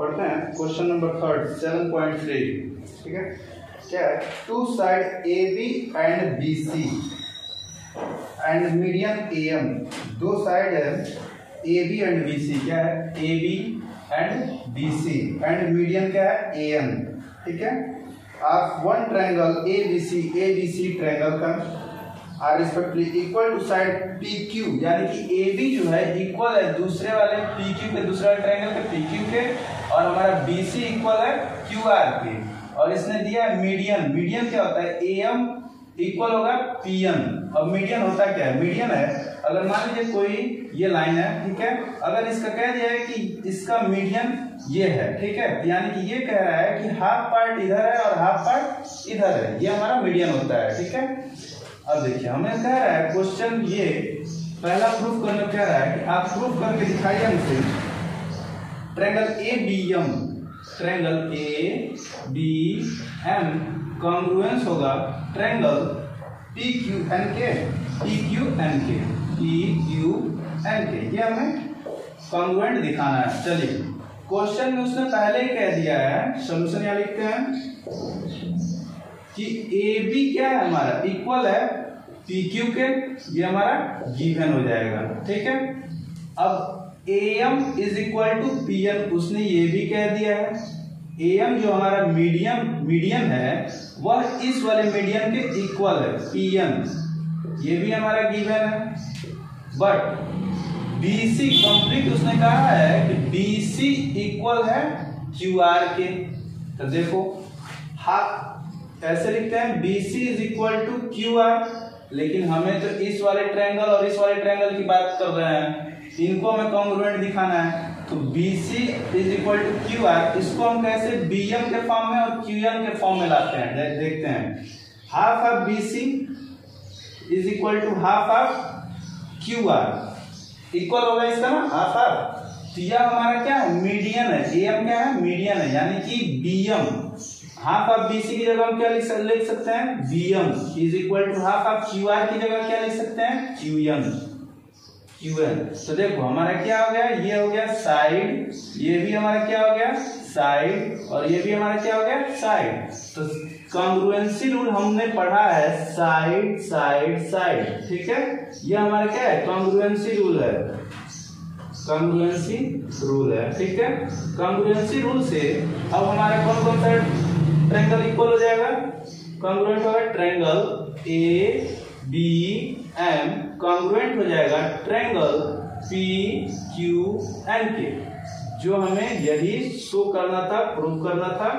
पढ़ते हैं। Question number third seven point three ठीक है? क्या है? Two side A B and B C and medium A M दो साइड है। A B and B C क्या है? A B and B C and medium क्या है? ए एम ठीक है? आप one triangle A B C A B C triangle का are respectively equal to side P Q यानी कि ए बी जो है इक्वल है दूसरे वाले पी क्यू के, दूसरे वाले ट्रायंगल के पी क्यू के। और हमारा बी सी इक्वल है क्यू आर के और इसने दिया है मीडियन मीडियन क्या होता है? ए एम इक्वल होगा पी एम अब मीडियन होता क्या है? मीडियन है। अगर मान लीजिए कोई ये लाइन है, ठीक है? अगर इसका कह दिया है कि इसका मीडियन ये है, ठीक है? यानी कि ये कह रहा है कि हाफ़ पार्ट इधर है और हाफ़ पार्ट इधर है। ये हमारा मीडियन होता है, ठीक है? अब देखिए, हमें कह रहा है क्वेश्चन ये पहला प्रूफ करना कह रहा है कि आप प्रूफ करके दिखाइए हमसे triangle A B M triangle A B M congruence होगा ट्रेंगल पी क्यू एन के पी क्यू एन के पी क्यू एन के ये हमें कॉन्ग्रुएंट दिखाना है। चलिए क्वेश्चन में उसने पहले ही कह दिया है सोल्यूशन यहाँ लिखते हैं कि ए बी क्या है हमारा? इक्वल है पी क्यू के ये हमारा गिवन हो जाएगा। ठीक है? अब A M is equal to P M उसने ये भी कह दिया है। ए एम जो हमारा मीडियम मीडियम है, वह इस वाले मीडियम के इक्वल है पी एम ये भी हमारा गिवन है। बट बी सी कंप्लीट उसने कहा है कि बी सी इक्वल है क्यू आर के। तो देखो, हा, ऐसे लिखते हैं B C is equal to Q R लेकिन हमें तो इस वाले ट्रायंगल और इस वाले ट्रायंगल की बात कर रहे हैं। इनको हमें कॉन्ग्रुएंट दिखाना है तो B C is equal to Q R इसको हम कैसे बी एम के फॉर्म में और क्यू एम के फॉर्म में लाते हैं दे, देखते हैं। Half of B C is equal to half of Q R equal होगा इसका ना हाफ़ ऑफ़ तो यह हमारा क्या है मीडियन है ए एम क्या है मीडियन है यानी कि B M half of B C की जगह हम क्या लिख सकते हैं B M is equal to half of Q R की जगह क्या लिख सकते हैं क्यू एम एन तो देखो, हमारा क्या हो गया? ये हो गया साइड ये भी हमारा क्या हो गया? साइड और ये भी हमारा क्या हो गया? साइड तो कॉन्ग्रुएंसी रूल हमने पढ़ा है साइड साइड साइड ठीक है? ये हमारा क्या है? कॉन्ग्रुएंसी रूल है। कॉन्ग्रुएंसी रूल है। ठीक है? कॉन्ग्रुएंसी रूल से अब हमारा कौन कौन सा ट्रायंगल इक्वल हो जाएगा? कॉन्ग्रुएंट होगा triangle A B M congruent हो जाएगा ट्रायंगल पी क्यू एन के जो हमें यही शो करना था प्रूव करना था,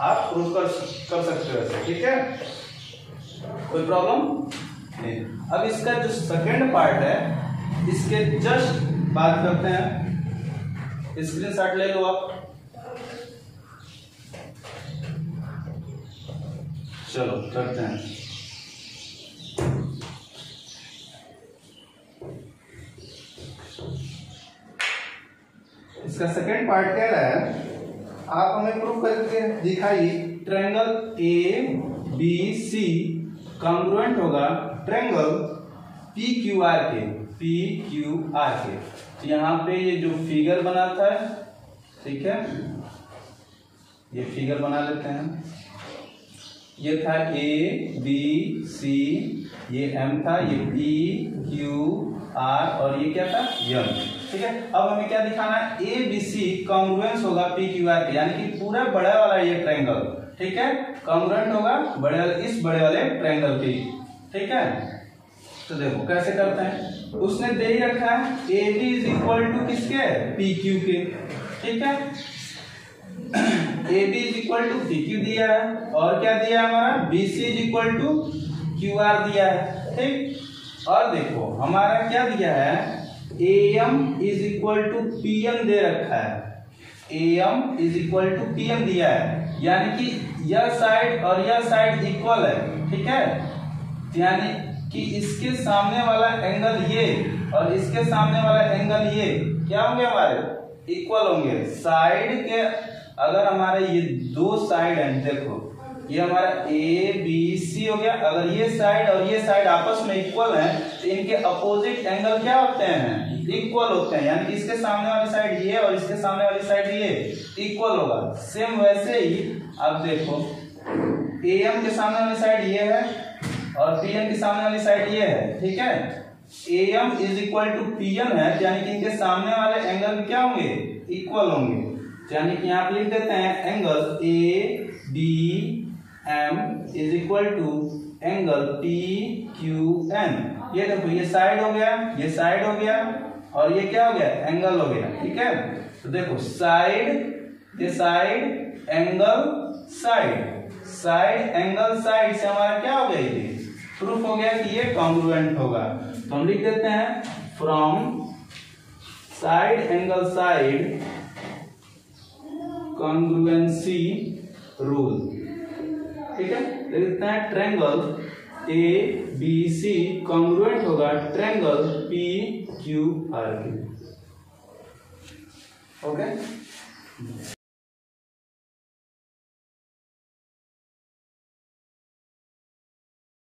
आप प्रूव कर कर सकते हो ठीक है? कोई प्रॉब्लम नहीं। अब इसका जो सेकेंड पार्ट है, इसके जस्ट बात करते हैं। स्क्रीन शॉट ले लो आप। चलो, करते हैं। इसका सेकेंड पार्ट कह रहा है, आप हमें प्रूव करके दिखाइए triangle A B C congruent होगा ट्रायंगल पी क्यू आर के पी क्यू आर के। तो यहाँ पे ये जो फिगर बना था ठीक है? ये फिगर बना लेते हैं। ये था ए बी सी ये एम था, ये पी क्यू आर और ये क्या था? यम ठीक है? अब हमें क्या दिखाना है? ए बी सी कॉन्ग्रुएंस होगा पी क्यू आर यानी कि पूरा बड़ा वाला ये ट्रायंगल ठीक है? कॉन्ग्रुएंट होगा बड़े इस बड़े वाले ट्रायंगल की ठीक है? तो देखो, कैसे करते हैं? उसने दे ही रखा है A B is equal to किसके? पी क्यू के, ठीक है? A B is equal to P Q दिया है। और क्या दिया है हमारा? B C is equal to Q R दिया है, ठीक? और देखो, हमारा क्या दिया है? A M is equal to P M दे रखा है। A M is equal to P M दिया है। यानी कि यह साइड और यह साइड इक्वल है, ठीक है? यानी कि इसके सामने वाला एंगल ये और इसके सामने वाला एंगल ये, क्या होंगे हमारे? इक्वल होंगे। साइड के, अगर हमारे ये दो साइड हैं देखो ये हमारा ए बी सी हो गया। अगर ये साइड और ये साइड आपस में इक्वल है तो इनके अपोजिट एंगल क्या होते हैं? इक्वल होते हैं। यानी इसके सामने वाली साइड ये और इसके सामने वाली साइड ये। इक्वल होगा। सेम वैसे ही, आप देखो। ए एम के सामने वाली साइड ये है और पी एम के सामने वाली साइड ये है। ठीक है? A M is equal to P M है, यानी कि इनके सामने वाले एंगल क्या होंगे? इक्वल होंगे। यानी कि यहाँ पे लिख देते हैं angle A D M is equal to angle P Q N ये देखो, ये साइड हो गया, ये साइड हो गया, और ये क्या हो गया? एंगल हो गया, ठीक है? तो देखो साइड ये side angle side side angle side से हमारा क्या हो गया ये? प्रूफ हो गया कि ये कॉन्ग्रुएंट होगा। तो हम लिख देते हैं from side angle side congruency rule ठीक है? लिख देते हैं triangle A B C congruent होगा ट्रेंगल पी क्यू आर के। ओके